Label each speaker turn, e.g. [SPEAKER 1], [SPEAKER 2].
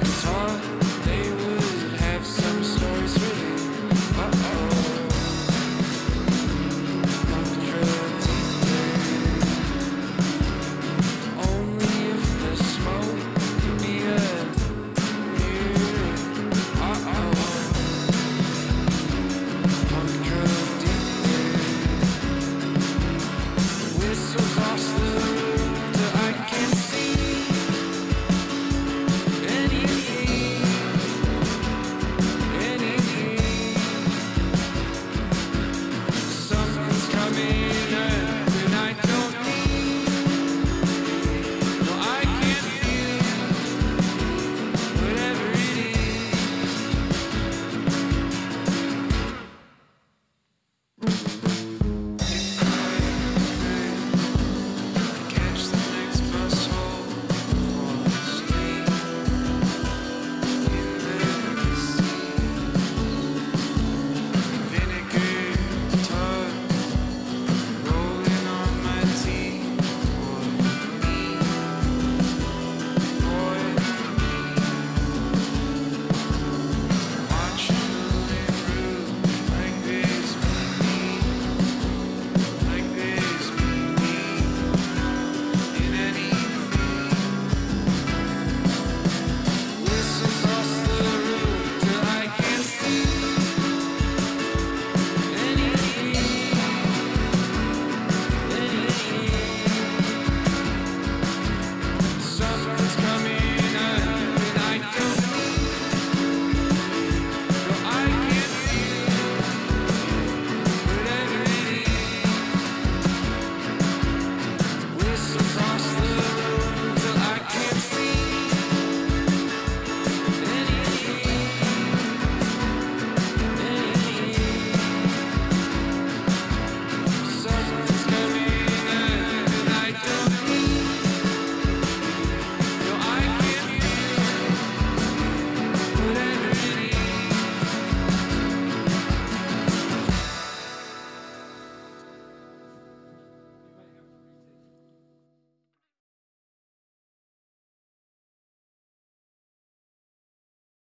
[SPEAKER 1] guitar.